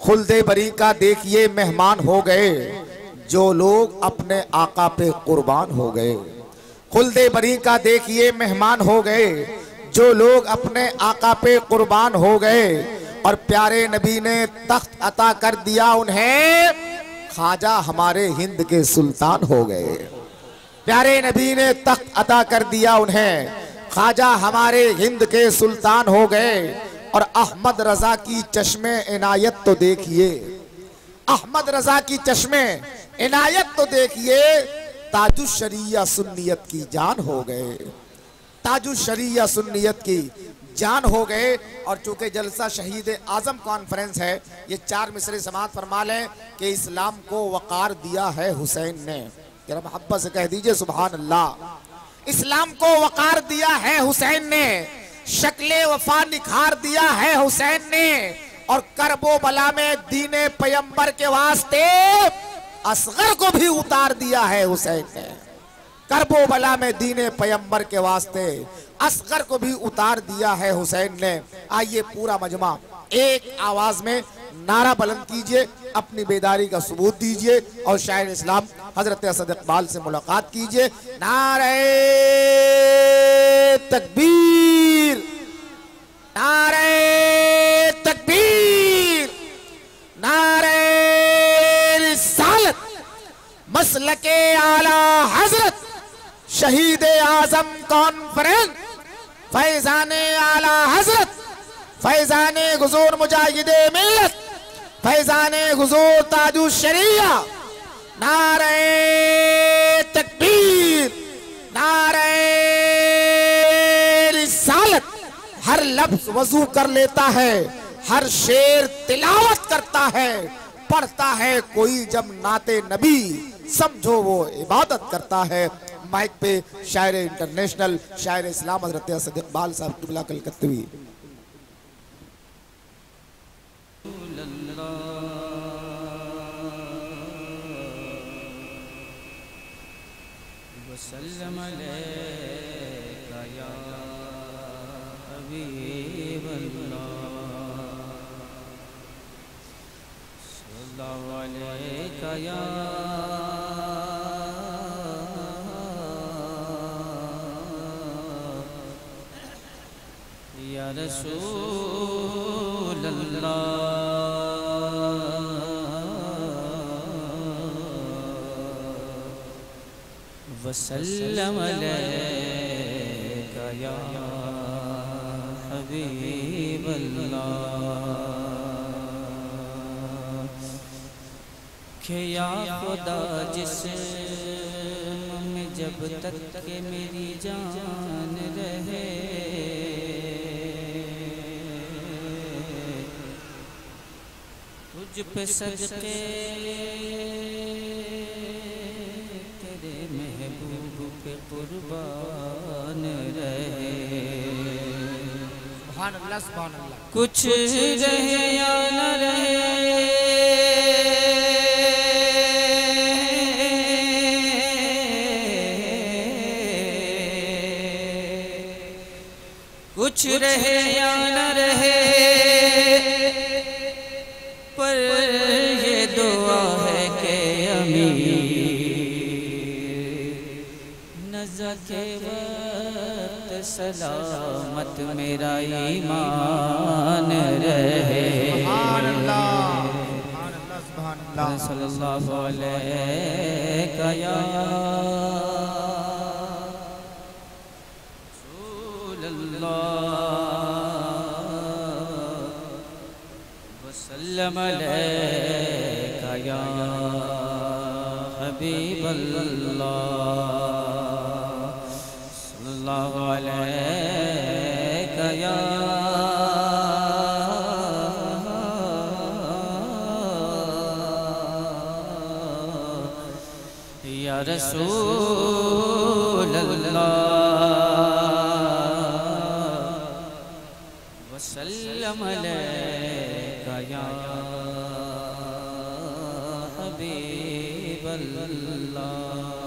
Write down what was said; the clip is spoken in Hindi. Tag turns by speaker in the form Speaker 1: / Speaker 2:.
Speaker 1: खुलदे बरी का देखिए मेहमान हो गए, जो लोग अपने आका पे कुर्बान हो गए। खुलदे बरी का देखिए मेहमान हो गए, जो लोग अपने आका पे कुर्बान हो गए। और प्यारे नबी ने तख्त अता कर दिया उन्हें खाजा हमारे हिंद के सुल्तान हो गए। प्यारे नबी ने तख्त अता कर दिया उन्हें खाजा हमारे हिंद के सुल्तान हो गए। और अहमद रजा की चश्मे इनायत तो देखिए। अहमद रजा की चश्मे इनायत तो देखिए, ताजु शरिया सुन्नियत की जान हो गए। ताजु शरिया सुन्नियत की जान हो गए और चूँकि जलसा शहीद आज़म कॉन्फ्रेंस है, ये चार मिसरे समात फरमा लें कि इस्लाम को वकार दिया है हुसैन ने। जरा मोहब्बत से कह दीजिए सुबहान अल्लाह। इस्लाम को वकार दिया है हुसैन ने। शक्ले वफा निखार दिया है हुसैन ने और करबो बला में दीने पयंबर के वास्ते असगर को भी उतार दिया है हुसैन ने। करबो बला में दीने पयंबर के वास्ते असगर को भी उतार दिया है हुसैन ने। आइए पूरा मजमा। एक आवाज़ में नारा बुलंद कीजिए, अपनी बेदारी का सबूत दीजिए और शायर इस्लाम हज़रत असद इकबाल से मुलाकात कीजिए। नारे तकबीर नारे तकबीर, नारे रिसालत मसल के आला हज़रत, शहीद आज़म कॉन्फ्रेंस, फैजान आला हज़रत, फैजान गुजूर मुजाहिद मिल्लत फैजान गुजूर ताजु शरिया। नारे तकबीर, नारे रिसालत। हर लफ्ज वज़ू कर लेता है, हर शेर तिलावत करता है। पढ़ता है कोई जब नाते नबी, समझो वो इबादत करता है। माइक पे शायर इंटरनेशनल, शायर इस्लाम हज़रत असद इकबाल साहब किबला कलकत्तवी
Speaker 2: वसल्लम अलैका या हबीब अल्लाह सल्लल्लाहु अलैका या या रसूल। वसल्लम या हबीब या खुदा जिस में जब तक के मेरी जान रहे। तुझ पे सजते पे कुर्बान रहे। कुछ रहे या न रहे। कुछ रहे या न रहे। नज़र के वक्त सलामत मेरा ईमान रहे। सल्लल्लाहु अलैहि या वसल्लम अलैका या हबीब अल्लाह सल्लल्लाहु अलैका या या रसूल अल्लाह वसल्लम अलैका या हबीब अल्लाह